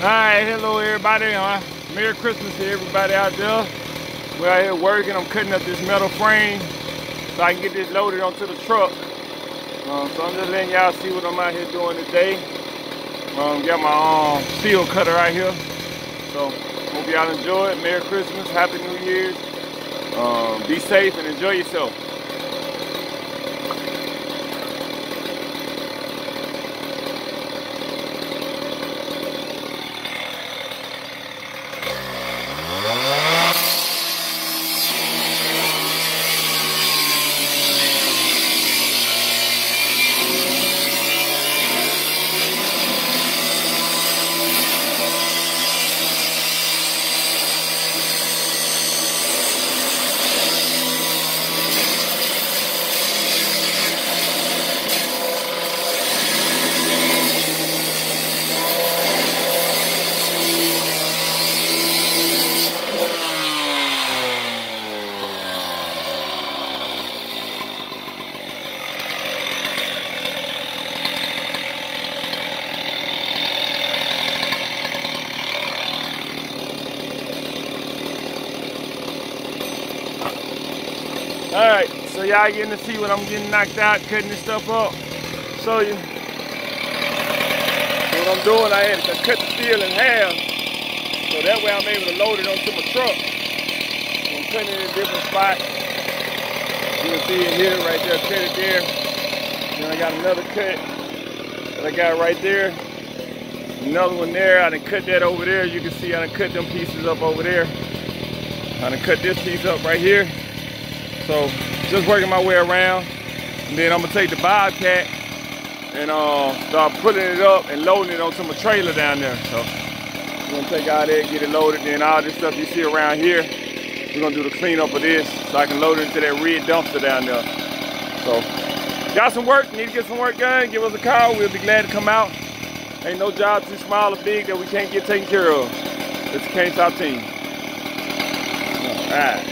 Alright, hello everybody. Uh, Merry Christmas to everybody out there. We're out here working. I'm cutting up this metal frame so I can get this loaded onto the truck. Um, so I'm just letting y'all see what I'm out here doing today. Um, got my um, steel cutter right here. So hope y'all enjoy it. Merry Christmas, Happy New Year's. Um, be safe and enjoy yourself. All right, so y'all getting to see what I'm getting knocked out, cutting this stuff up. So you, what I'm doing, I had to cut the steel in half, so that way I'm able to load it onto my truck. So I'm cutting it in different spots. You can see it here, right there, cut it there. Then I got another cut that I got right there. Another one there, I done cut that over there. You can see I done cut them pieces up over there. I done cut this piece up right here. So just working my way around. And then I'm gonna take the Bobcat and uh, start putting it up and loading it onto my trailer down there. So we're gonna take out there, get it loaded. Then all this stuff you see around here, we're gonna do the cleanup of this so I can load it into that red dumpster down there. So got some work, need to get some work done, give us a call. We'll be glad to come out. Ain't no job too small or big that we can't get taken care of. It's the Can't Stop team. All right.